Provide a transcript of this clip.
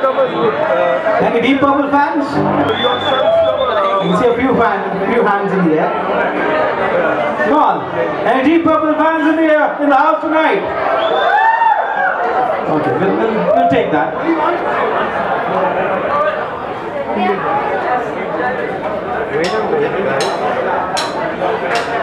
Any Deep Purple fans? You can see a few fans, few hands in the air. Come on. Any Deep Purple fans in the air, in the house tonight? Okay, we'll, we'll, we'll take that. Wait a minute, guys.